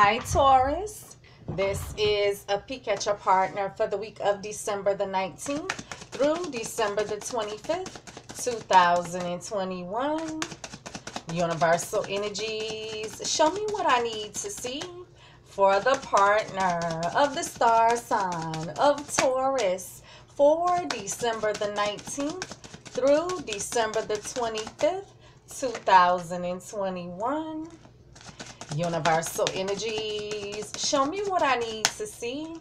Hi, Taurus. This is a peek at your partner for the week of December the 19th through December the 25th, 2021. Universal energies, show me what I need to see for the partner of the star sign of Taurus for December the 19th through December the 25th, 2021. Universal energies, show me what I need to see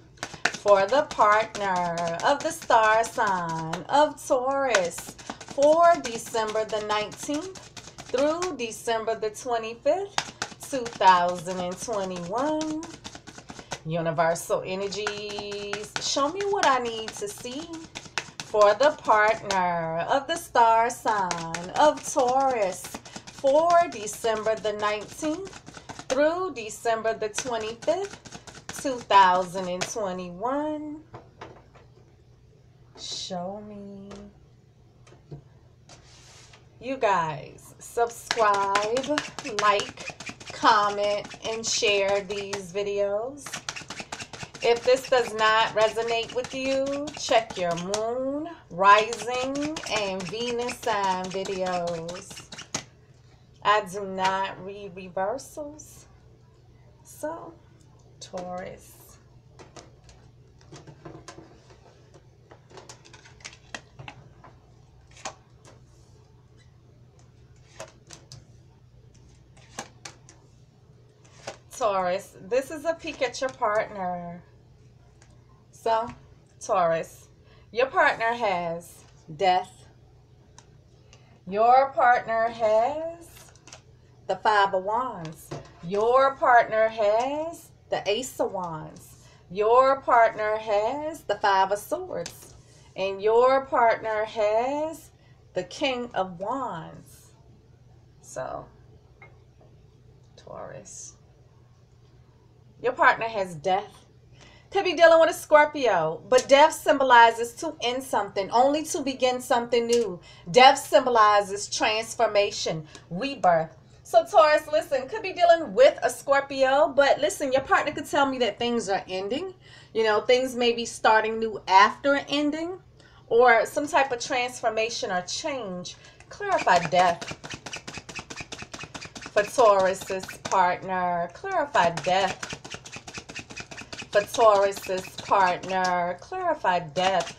for the partner of the star sign of Taurus for December the 19th through December the 25th, 2021. Universal energies, show me what I need to see for the partner of the star sign of Taurus for December the 19th through December the 25th, 2021. Show me. You guys, subscribe, like, comment, and share these videos. If this does not resonate with you, check your moon, rising, and Venus sign videos. I do not read reversals. So, Taurus. Taurus, this is a peek at your partner. So, Taurus, your partner has death. Your partner has the Five of Wands. Your partner has the Ace of Wands. Your partner has the Five of Swords. And your partner has the King of Wands. So, Taurus. Your partner has death. Could be dealing with a Scorpio, but death symbolizes to end something, only to begin something new. Death symbolizes transformation, rebirth. So Taurus, listen, could be dealing with a Scorpio, but listen, your partner could tell me that things are ending. You know, things may be starting new after ending or some type of transformation or change. Clarify death for Taurus's partner. Clarify death for Taurus's partner. Clarify death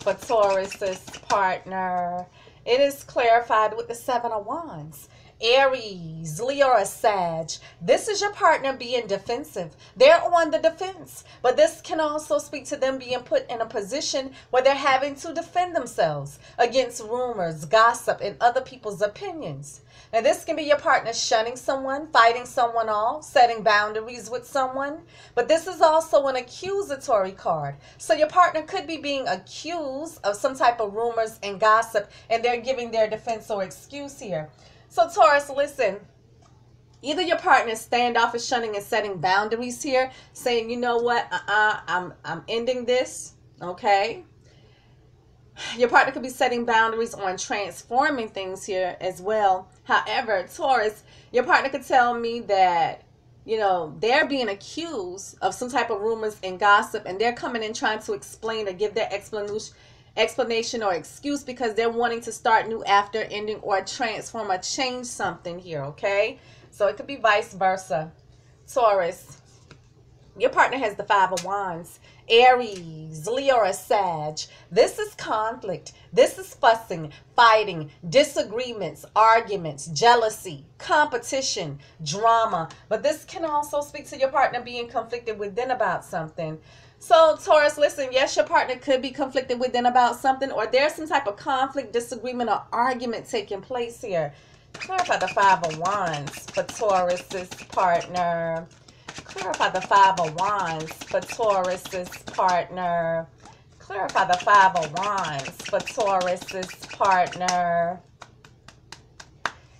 for Taurus's partner. It is clarified with the Seven of Wands. Aries, Leo, or Sag. This is your partner being defensive. They're on the defense, but this can also speak to them being put in a position where they're having to defend themselves against rumors, gossip, and other people's opinions. Now, this can be your partner shunning someone, fighting someone off, setting boundaries with someone. But this is also an accusatory card. So your partner could be being accused of some type of rumors and gossip, and they're giving their defense or excuse here. So Taurus, listen. Either your partner is standoffish, shunning, and setting boundaries here, saying, you know what, uh-uh, I'm, I'm ending this, okay? Your partner could be setting boundaries on transforming things here as well. However, Taurus, your partner could tell me that, you know, they're being accused of some type of rumors and gossip, and they're coming in trying to explain or give their explanation explanation or excuse because they're wanting to start new after ending or transform or change something here, okay? So it could be vice versa. Taurus, your partner has the Five of Wands. Aries, Leo, or Sag. This is conflict. This is fussing, fighting, disagreements, arguments, jealousy, competition, drama. But this can also speak to your partner being conflicted within about something. So, Taurus, listen, yes, your partner could be conflicted within about something, or there's some type of conflict, disagreement, or argument taking place here. Clarify the Five of Wands for Taurus's partner. Clarify the Five of Wands for Taurus's partner. Clarify the Five of Wands for Taurus's partner.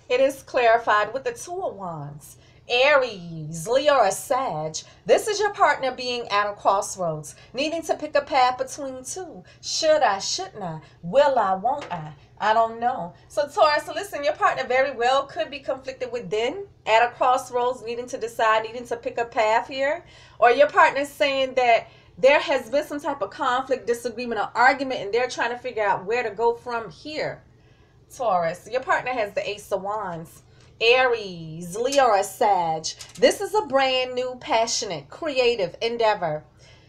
It is clarified with the Two of Wands. Aries, Leo, or Sag, this is your partner being at a crossroads, needing to pick a path between two. Should I, shouldn't I? Will I, won't I? I don't know. So Taurus, listen, your partner very well could be conflicted within, at a crossroads, needing to decide, needing to pick a path here. Or your partner's saying that there has been some type of conflict, disagreement, or argument, and they're trying to figure out where to go from here. Taurus, your partner has the Ace of Wands. Aries, Leo, or Sag. This is a brand new, passionate, creative endeavor.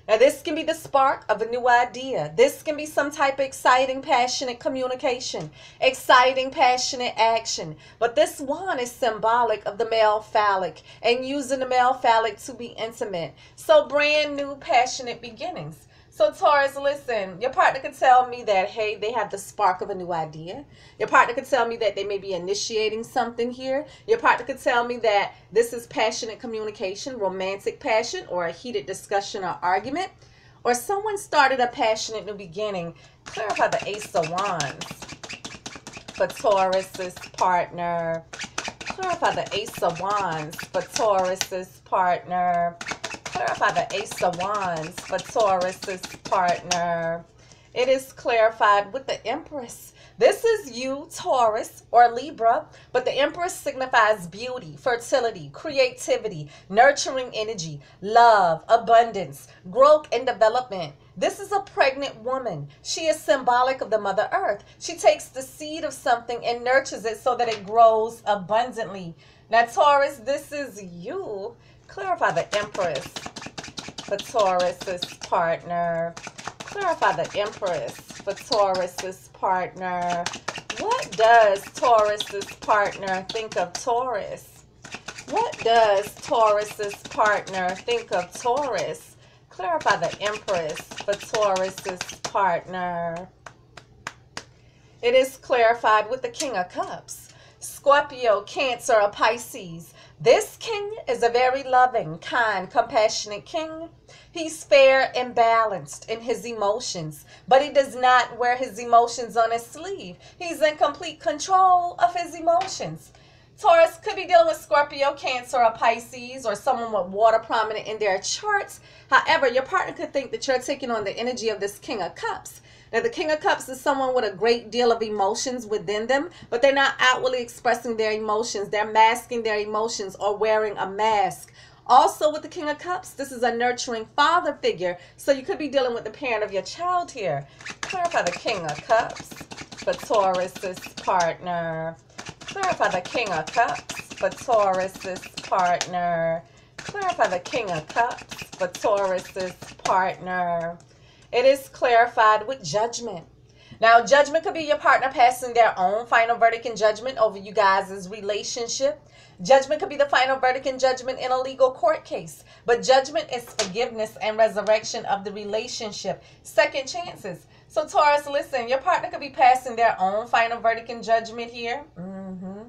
Now, this can be the spark of a new idea. This can be some type of exciting, passionate communication, exciting, passionate action. But this one is symbolic of the male phallic and using the male phallic to be intimate. So, brand new, passionate beginnings. So Taurus, listen, your partner could tell me that, hey, they have the spark of a new idea. Your partner could tell me that they may be initiating something here. Your partner could tell me that this is passionate communication, romantic passion, or a heated discussion or argument. Or someone started a passionate new beginning. Clarify the Ace of Wands for Taurus's partner. Clarify the Ace of Wands for Taurus's partner clarify the Ace of Wands for Taurus's partner. It is clarified with the Empress. This is you, Taurus or Libra, but the Empress signifies beauty, fertility, creativity, nurturing energy, love, abundance, growth, and development. This is a pregnant woman. She is symbolic of the Mother Earth. She takes the seed of something and nurtures it so that it grows abundantly. Now, Taurus, this is you. Clarify the Empress for Taurus's partner. Clarify the Empress for Taurus's partner. What does Taurus's partner think of Taurus? What does Taurus's partner think of Taurus? Clarify the Empress for Taurus's partner. It is clarified with the King of Cups. Scorpio, Cancer, or Pisces. This king is a very loving, kind, compassionate king. He's fair and balanced in his emotions, but he does not wear his emotions on his sleeve. He's in complete control of his emotions. Taurus could be dealing with Scorpio, Cancer, or Pisces, or someone with water prominent in their charts. However, your partner could think that you're taking on the energy of this King of Cups. Now, the King of Cups is someone with a great deal of emotions within them, but they're not outwardly expressing their emotions. They're masking their emotions or wearing a mask. Also, with the King of Cups, this is a nurturing father figure, so you could be dealing with the parent of your child here. Clarify the King of Cups for Taurus's partner. Clarify the King of Cups for Taurus's partner. Clarify the King of Cups for Taurus's partner. It is clarified with judgment. Now, judgment could be your partner passing their own final verdict and judgment over you guys' relationship. Judgment could be the final verdict and judgment in a legal court case. But judgment is forgiveness and resurrection of the relationship. Second chances. So, Taurus, listen, your partner could be passing their own final verdict and judgment here. Mm-hmm.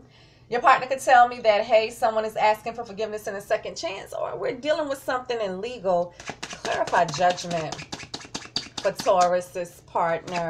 Your partner could tell me that, hey, someone is asking for forgiveness and a second chance, or we're dealing with something in legal. Clarify judgment for Taurus's partner.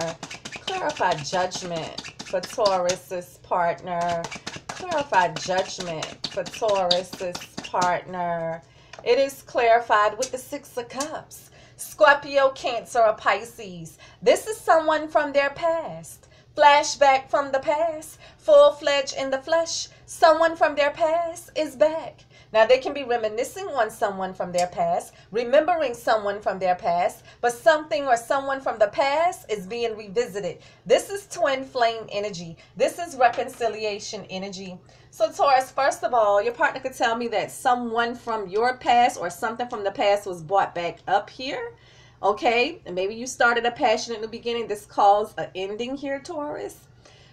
Clarify judgment for Taurus's partner. Clarify judgment for Taurus's partner. It is clarified with the Six of Cups. Scorpio, Cancer, or Pisces. This is someone from their past. Flashback from the past. Full-fledged in the flesh. Someone from their past is back. Now, they can be reminiscing on someone from their past, remembering someone from their past, but something or someone from the past is being revisited. This is twin flame energy. This is reconciliation energy. So, Taurus, first of all, your partner could tell me that someone from your past or something from the past was brought back up here. Okay, and maybe you started a passion in the beginning. This caused an ending here, Taurus.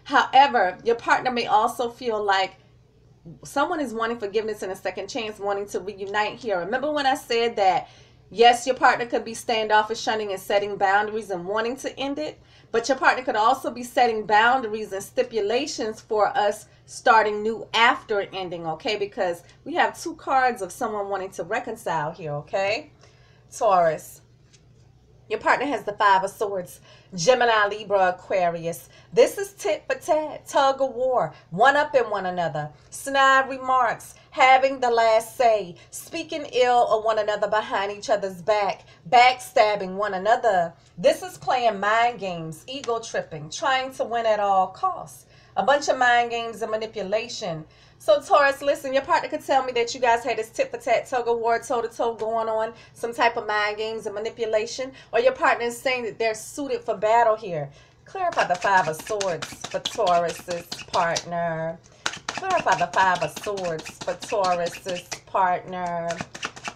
However, your partner may also feel like someone is wanting forgiveness and a second chance, wanting to reunite here. Remember when I said that, yes, your partner could be standoffish, shunning, and setting boundaries and wanting to end it, but your partner could also be setting boundaries and stipulations for us starting new after ending, okay? Because we have two cards of someone wanting to reconcile here, okay? Taurus. Your partner has the Five of Swords. Gemini, Libra, Aquarius. This is tit for tat, tug of war, one up in one another, snide remarks, having the last say, speaking ill of one another behind each other's back, backstabbing one another. This is playing mind games, ego tripping, trying to win at all costs. A bunch of mind games and manipulation. So Taurus, listen, your partner could tell me that you guys had this tit for tat, tug of war, toe to toe going on, some type of mind games and manipulation, or your partner is saying that they're suited for battle here. Clarify the Five of Swords for Taurus's partner. Clarify the Five of Swords for Taurus's partner.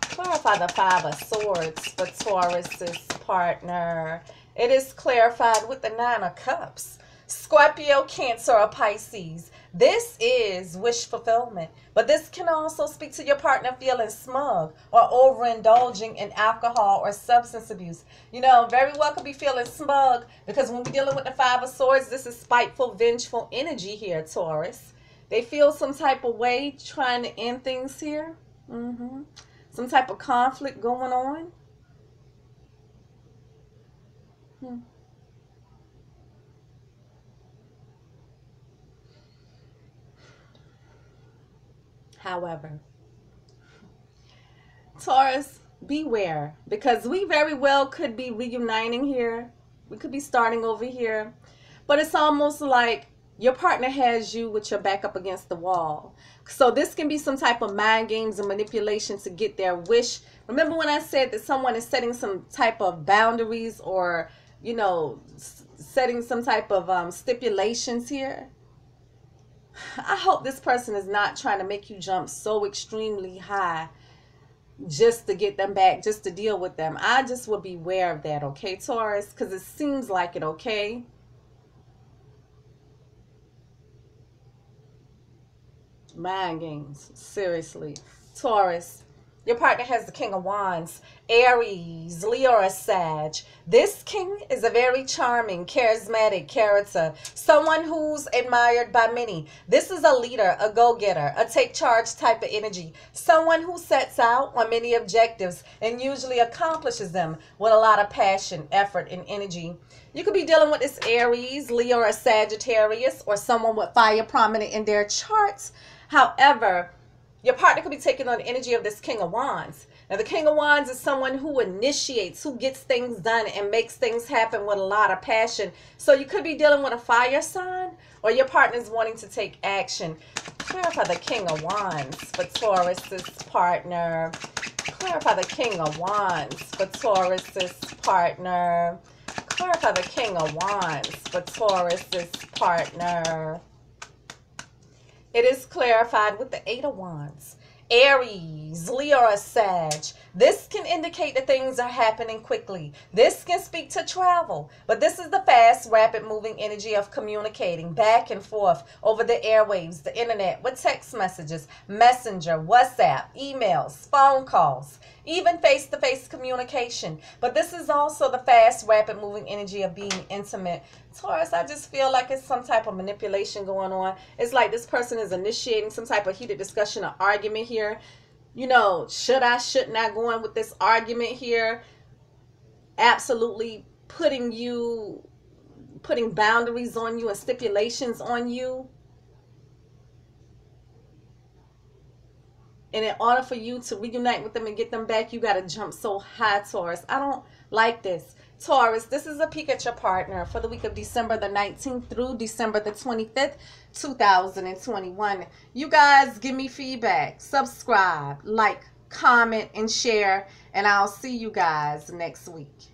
Clarify the Five of Swords for Taurus's partner. It is clarified with the Nine of Cups. Scorpio, Cancer, or Pisces. This is wish fulfillment, but this can also speak to your partner feeling smug or overindulging in alcohol or substance abuse. You know, very well could be feeling smug because when we're dealing with the Five of Swords, this is spiteful, vengeful energy here, Taurus. They feel some type of way trying to end things here. Mm-hmm. Some type of conflict going on. Hmm. However, Taurus, beware because we very well could be reuniting here. We could be starting over here. But it's almost like your partner has you with your back up against the wall. So this can be some type of mind games and manipulation to get their wish. Remember when I said that someone is setting some type of boundaries or, you know, setting some type of um, stipulations here? I hope this person is not trying to make you jump so extremely high just to get them back, just to deal with them. I just would beware of that, okay, Taurus? Because it seems like it, okay? Mind games, seriously. Taurus, your partner has the King of Wands, Aries, Leo, or Sag. This king is a very charming, charismatic character, someone who's admired by many. This is a leader, a go-getter, a take charge type of energy, someone who sets out on many objectives and usually accomplishes them with a lot of passion, effort, and energy. You could be dealing with this Aries, Leo, or Sagittarius, or someone with fire prominent in their charts. However, your partner could be taking on the energy of this King of Wands. Now, the King of Wands is someone who initiates, who gets things done and makes things happen with a lot of passion. So you could be dealing with a fire sign or your partner's wanting to take action. Clarify the King of Wands for Taurus's partner. Clarify the King of Wands for Taurus's partner. Clarify the King of Wands for Taurus's partner. It is clarified with the Eight of Wands. Aries, Leo, or Sag. This can indicate that things are happening quickly. This can speak to travel, but this is the fast, rapid moving energy of communicating back and forth over the airwaves, the internet, with text messages, messenger, WhatsApp, emails, phone calls even face to face communication. But this is also the fast, rapid moving energy of being intimate. Taurus, I just feel like it's some type of manipulation going on. It's like this person is initiating some type of heated discussion or argument here. You know, should I, shouldn't I go on with this argument here? Absolutely putting you, putting boundaries on you and stipulations on you And in order for you to reunite with them and get them back, you got to jump so high, Taurus. I don't like this. Taurus, this is a peek at your partner for the week of December the 19th through December the 25th, 2021. You guys give me feedback, subscribe, like, comment, and share. And I'll see you guys next week.